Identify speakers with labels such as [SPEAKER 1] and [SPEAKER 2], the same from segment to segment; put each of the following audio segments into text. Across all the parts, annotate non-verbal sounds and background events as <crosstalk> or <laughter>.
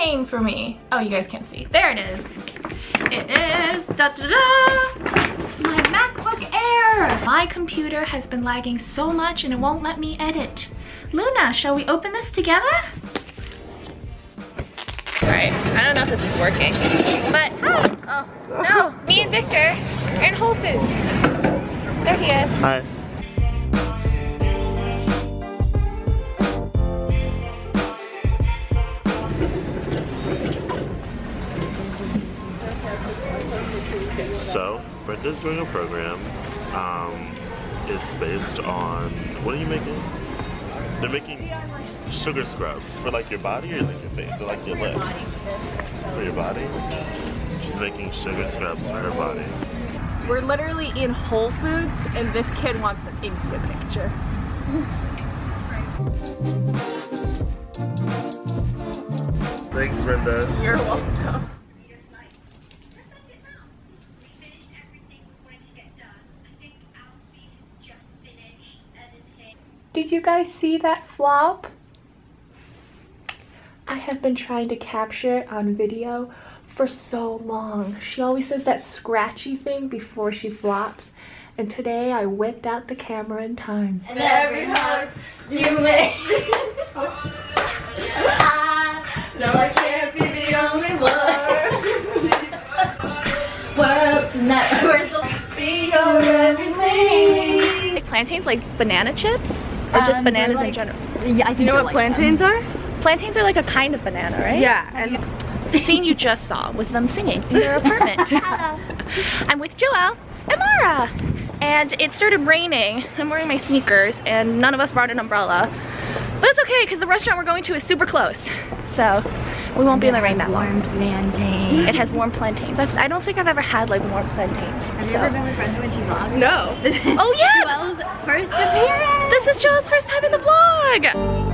[SPEAKER 1] came for me. Oh, you guys can't see. There it is. It is, da da da, my MacBook Air. My computer has been lagging so much and it won't let me edit. Luna, shall we open this together? All right, I don't know if this is working, but oh, no, me and Victor are in Whole Foods. There he is.
[SPEAKER 2] Hi. So, Brenda's doing a program. Um, it's based on, what are you making? They're making sugar scrubs for like your body or like your face or like your lips? For your body? She's making sugar scrubs for her body.
[SPEAKER 1] We're literally in Whole Foods and this kid wants an instant picture.
[SPEAKER 2] Thanks, Brenda.
[SPEAKER 1] You're welcome. Did you guys see that flop? I have been trying to capture it on video for so long. She always says that scratchy thing before she flops. And today I whipped out the camera in time.
[SPEAKER 3] And every hug you make. I know I can't be the only one. well, tonight, where's the be your everything?
[SPEAKER 1] Like plantains like banana chips? Or just
[SPEAKER 3] Um,
[SPEAKER 1] bananas
[SPEAKER 3] they're
[SPEAKER 1] in general?
[SPEAKER 3] Yeah, I
[SPEAKER 4] You know what plantains are?
[SPEAKER 1] Plantains are like a kind of banana, right?
[SPEAKER 4] Yeah, and
[SPEAKER 1] The scene you just saw was them singing in their apartment. <laughs> <laughs> I'm with Joelle and Mara. And it started raining. I'm wearing my sneakers and none of us brought an umbrella. But it's okay because the restaurant we're going to is super close. So we won't be in the rain that long.
[SPEAKER 3] Warm plantain.
[SPEAKER 1] It has warm plantains. I've, I don't think I've ever had like warm plantains.
[SPEAKER 3] Have you
[SPEAKER 1] so.
[SPEAKER 3] ever been with Brenda when she vlogs?
[SPEAKER 4] no. <laughs>
[SPEAKER 1] Oh yeah!
[SPEAKER 3] Joelle's first appearance.
[SPEAKER 1] This is Joelle's first time in the vlog.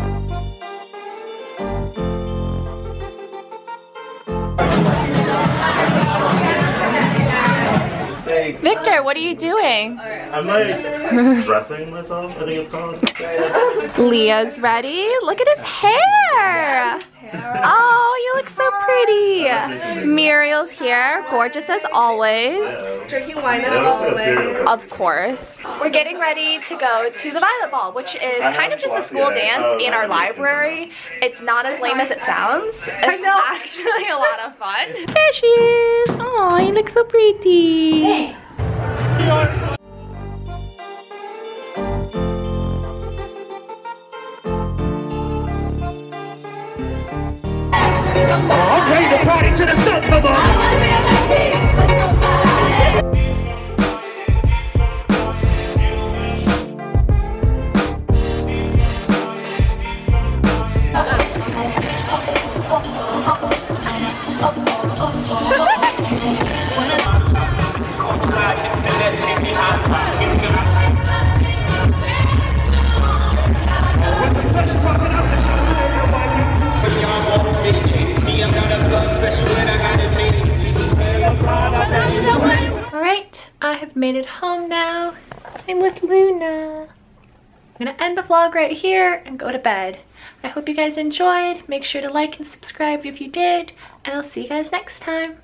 [SPEAKER 1] Victor, what are you doing?
[SPEAKER 2] I'm like dressing myself, I think it's called.
[SPEAKER 1] Leah's ready. Look at his hair. Oh, you look so pretty. Muriel's here, gorgeous as always.
[SPEAKER 4] Drinking wine
[SPEAKER 2] That looks like a cereal.
[SPEAKER 1] Of course. We're getting ready to go to the Violet Ball, which is kind of just a school dance oh, in our library. It's not as lame as it sounds. It's actually a lot of fun. There she is. Oh, you look so pretty.
[SPEAKER 5] I'm ready the party to the sun, come on!
[SPEAKER 1] Made it home now. I'm with Luna. I'm gonna end the vlog right here and go to bed. I hope you guys enjoyed. Make sure to like and subscribe if you did, and I'll see you guys next time.